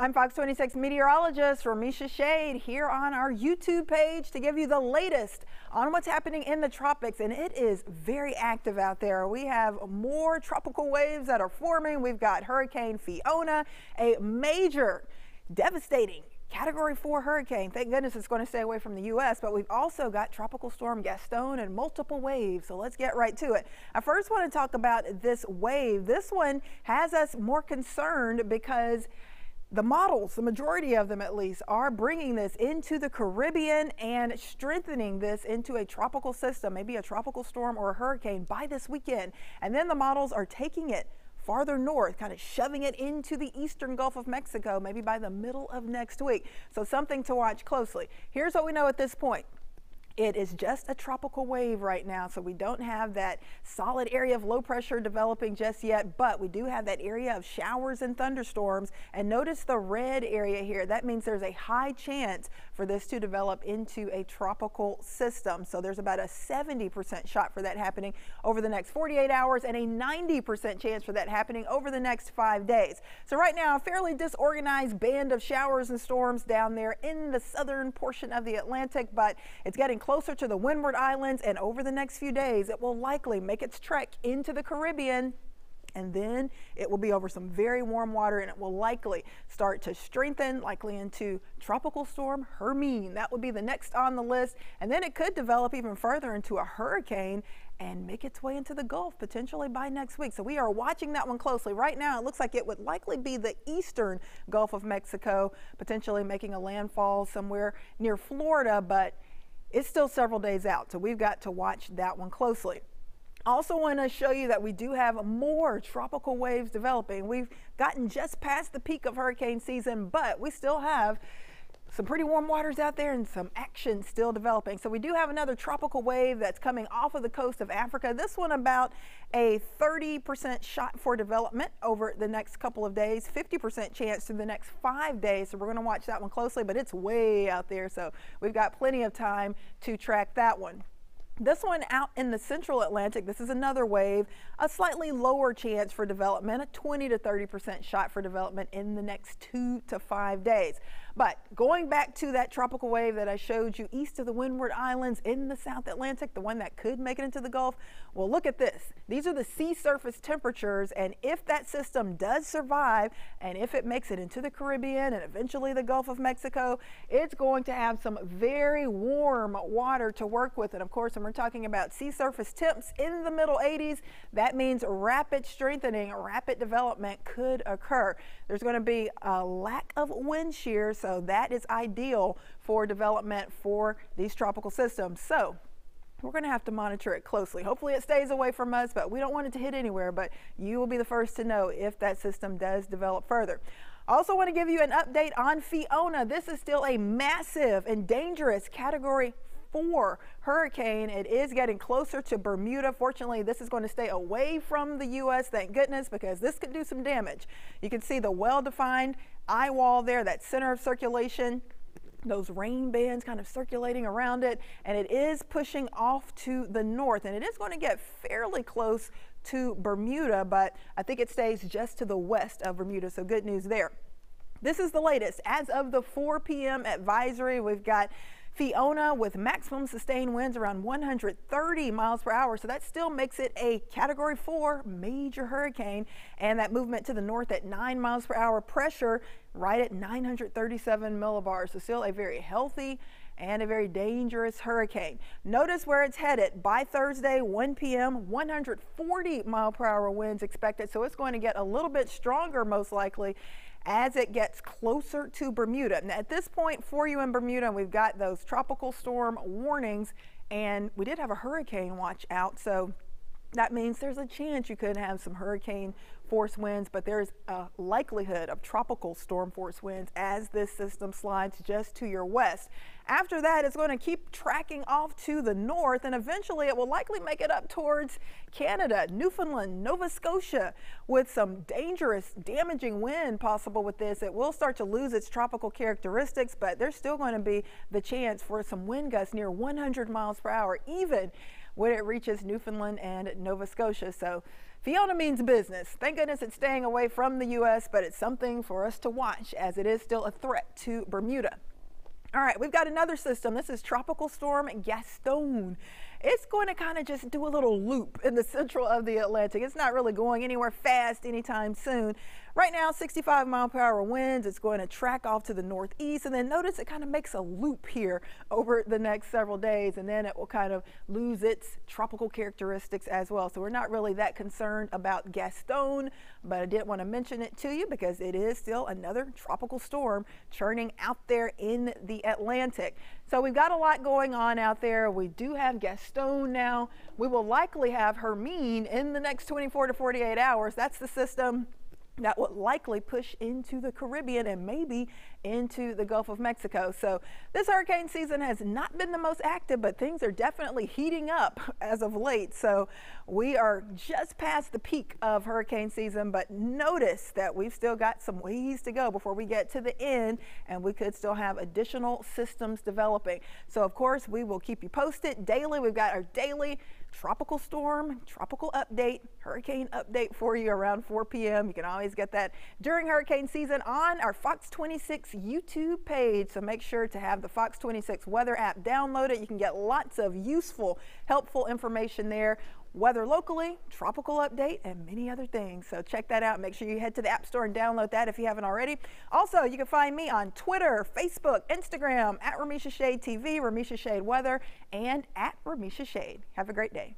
I'm Fox 26 meteorologist Remeisha Shade here on our YouTube page to give you the latest on what's happening in the tropics. And it is very active out there. We have more tropical waves that are forming. We've got Hurricane Fiona, a major, devastating Category 4 hurricane. Thank goodness it's going to stay away from the U.S., but we've also got Tropical Storm Gaston and multiple waves. So let's get right to it. I first want to talk about this wave. This one has us more concerned because the models, the majority of them at least, are bringing this into the Caribbean and strengthening this into a tropical system, maybe a tropical storm or a hurricane by this weekend. And then the models are taking it farther north, kind of shoving it into the eastern Gulf of Mexico, maybe by the middle of next week. So something to watch closely. Here's what we know at this point. It is just a tropical wave right now, so we don't have that solid area of low pressure developing just yet, but we do have that area of showers and thunderstorms. And notice the red area here. That means there's a high chance for this to develop into a tropical system. So there's about a 70% shot for that happening over the next 48 hours and a 90% chance for that happening over the next five days. So right now, a fairly disorganized band of showers and storms down there in the southern portion of the Atlantic, but it's getting closer to the Windward Islands, and over the next few days, it will likely make its trek into the Caribbean and then it will be over some very warm water and it will likely start to strengthen, likely into tropical storm Hermine. That would be the next on the list. And then it could develop even further into a hurricane and make its way into the Gulf potentially by next week. So we are watching that one closely. Right now, it looks like it would likely be the eastern Gulf of Mexico, potentially making a landfall somewhere near Florida, but it's still several days out, so we've got to watch that one closely. Also want to show you that we do have more tropical waves developing. We've gotten just past the peak of hurricane season, but we still have some pretty warm waters out there and some action still developing. So we do have another tropical wave that's coming off of the coast of Africa. This one about a 30% shot for development over the next couple of days, 50% chance through the next five days. So we're going to watch that one closely, but it's way out there. So we've got plenty of time to track that one. This one out in the central Atlantic, this is another wave, a slightly lower chance for development, a 20 to 30% shot for development in the next two to five days. But going back to that tropical wave that I showed you east of the Windward Islands in the South Atlantic, the one that could make it into the Gulf, well, look at this. These are the sea surface temperatures, and if that system does survive, and if it makes it into the Caribbean and eventually the Gulf of Mexico, it's going to have some very warm water to work with. And of course, when we're talking about sea surface temps in the middle 80s, that means rapid strengthening, rapid development could occur. There's going to be a lack of wind shear, so so that is ideal for development for these tropical systems. So we're going to have to monitor it closely. Hopefully it stays away from us, but we don't want it to hit anywhere. But you will be the first to know if that system does develop further. Also want to give you an update on Fiona. This is still a massive and dangerous category four hurricane. It is getting closer to Bermuda. Fortunately, this is going to stay away from the U.S. Thank goodness, because this could do some damage. You can see the well-defined eye wall there, that center of circulation those rain bands kind of circulating around it and it is pushing off to the north and it is going to get fairly close to Bermuda but I think it stays just to the west of Bermuda so good news there. This is the latest as of the 4 p.m. advisory we've got Fiona with maximum sustained winds around 130 miles per hour. So that still makes it a category four major hurricane. And that movement to the north at nine miles per hour pressure right at 937 millibars. So still a very healthy and a very dangerous hurricane. Notice where it's headed by Thursday, 1 p.m., 140 mile per hour winds expected. So it's going to get a little bit stronger most likely as it gets closer to Bermuda. Now, at this point for you in Bermuda, we've got those tropical storm warnings, and we did have a hurricane watch out, so that means there's a chance you could have some hurricane force winds, but there's a likelihood of tropical storm force winds as this system slides just to your west. After that, it's going to keep tracking off to the north, and eventually it will likely make it up towards Canada, Newfoundland, Nova Scotia, with some dangerous, damaging wind possible with this. It will start to lose its tropical characteristics, but there's still going to be the chance for some wind gusts near 100 miles per hour, even when it reaches Newfoundland and Nova Scotia. So Fiona means business. Thank goodness it's staying away from the U.S., but it's something for us to watch as it is still a threat to Bermuda. All right, we've got another system. This is Tropical Storm Gaston it's going to kind of just do a little loop in the central of the Atlantic. It's not really going anywhere fast anytime soon. Right now, 65 mile per hour winds. It's going to track off to the northeast. And then notice it kind of makes a loop here over the next several days. And then it will kind of lose its tropical characteristics as well. So we're not really that concerned about Gaston, but I did want to mention it to you because it is still another tropical storm churning out there in the Atlantic. So we've got a lot going on out there. We do have Gaston now. We will likely have Hermine in the next 24 to 48 hours. That's the system that would likely push into the Caribbean and maybe into the Gulf of Mexico. So this hurricane season has not been the most active, but things are definitely heating up as of late. So we are just past the peak of hurricane season, but notice that we've still got some ways to go before we get to the end and we could still have additional systems developing. So of course we will keep you posted daily. We've got our daily tropical storm, tropical update, hurricane update for you around 4 p.m. You can always get that during hurricane season on our Fox 26 YouTube page. So make sure to have the Fox 26 weather app downloaded. You can get lots of useful, helpful information there weather locally, tropical update, and many other things. So check that out. Make sure you head to the App Store and download that if you haven't already. Also, you can find me on Twitter, Facebook, Instagram, at Remeisha Shade TV, Remeisha Shade Weather, and at Remeisha Shade. Have a great day.